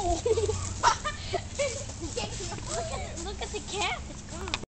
Oh!